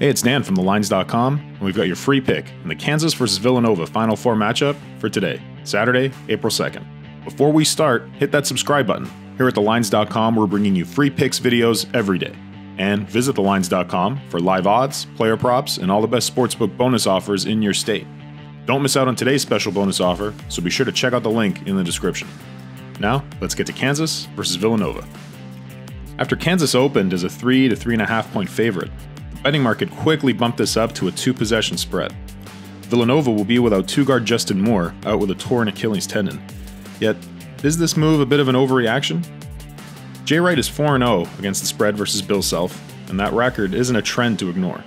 Hey, it's Dan from thelines.com, and we've got your free pick in the Kansas versus Villanova Final Four matchup for today, Saturday, April 2nd. Before we start, hit that subscribe button. Here at thelines.com, we're bringing you free picks videos every day. And visit thelines.com for live odds, player props, and all the best sportsbook bonus offers in your state. Don't miss out on today's special bonus offer, so be sure to check out the link in the description. Now, let's get to Kansas versus Villanova. After Kansas opened as a 3 to 3.5 point favorite, betting market quickly bumped this up to a two possession spread. Villanova will be without two guard Justin Moore, out with a torn Achilles tendon. Yet, is this move a bit of an overreaction? Jay Wright is 4 0 against the spread versus Bill Self, and that record isn't a trend to ignore.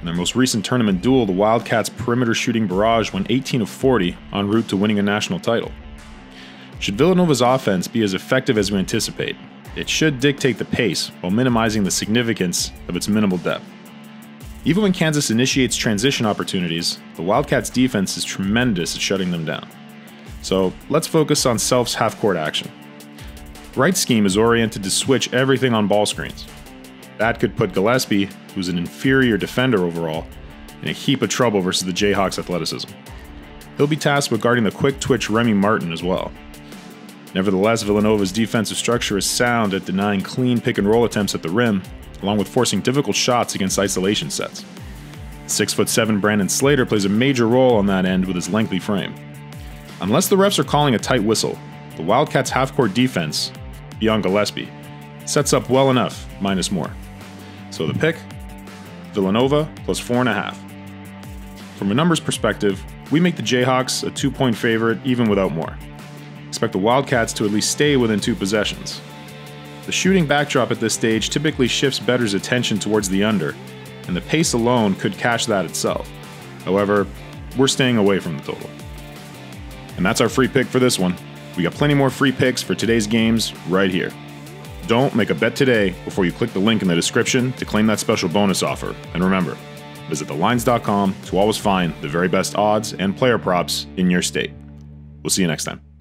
In their most recent tournament duel, the Wildcats' perimeter shooting barrage went 18 of 40 en route to winning a national title. Should Villanova's offense be as effective as we anticipate, it should dictate the pace while minimizing the significance of its minimal depth. Even when Kansas initiates transition opportunities, the Wildcats' defense is tremendous at shutting them down. So let's focus on Self's half court action. Wright's scheme is oriented to switch everything on ball screens. That could put Gillespie, who's an inferior defender overall, in a heap of trouble versus the Jayhawks' athleticism. He'll be tasked with guarding the quick twitch Remy Martin as well. Nevertheless, Villanova's defensive structure is sound at denying clean pick and roll attempts at the rim, along with forcing difficult shots against isolation sets. 6'7 Brandon Slater plays a major role on that end with his lengthy frame. Unless the refs are calling a tight whistle, the Wildcats' half court defense, beyond Gillespie, sets up well enough, minus Moore. So the pick Villanova plus 4.5. From a numbers perspective, we make the Jayhawks a two point favorite even without Moore expect the Wildcats to at least stay within two possessions. The shooting backdrop at this stage typically shifts bettor's attention towards the under, and the pace alone could cash that itself. However, we're staying away from the total. And that's our free pick for this one. We got plenty more free picks for today's games right here. Don't make a bet today before you click the link in the description to claim that special bonus offer. And remember, visit thelines.com to always find the very best odds and player props in your state. We'll see you next time.